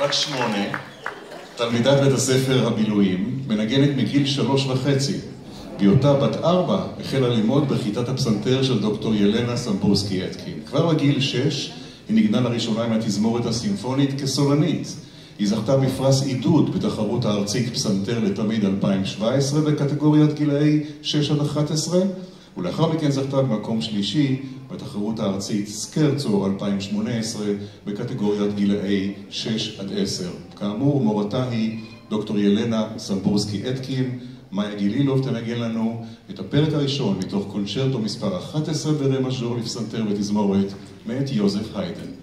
בת שמונה, תלמידת בית הספר הבילויים, מנגנת מגיל שלוש וחצי. בהיותה בת ארבע החלה ללמוד בכיתת הפסנתר של דוקטור ילנה סמבורסקי אתקין. כבר בגיל שש היא נגנה לראשונה עם התזמורת הסימפונית כסולנית. היא זכתה בפרס עידוד בתחרות הארצית פסנתר לתמיד 2017 בקטגוריית גילאי 6 עד 11 ולאחר מכן זכתה במקום שלישי בתחרות הארצית סקרצו 2018 בקטגוריית גילאי 6 עד 10. כאמור, מורתה היא דוקטור ילנה סמבורסקי אתקין. מאיה גילילוב תנגן לנו את הפרק הראשון מתוך קונצ'רטו מספר 11 ברה מז'ור לפסנתר ותזמורת מאת יוזף היידן.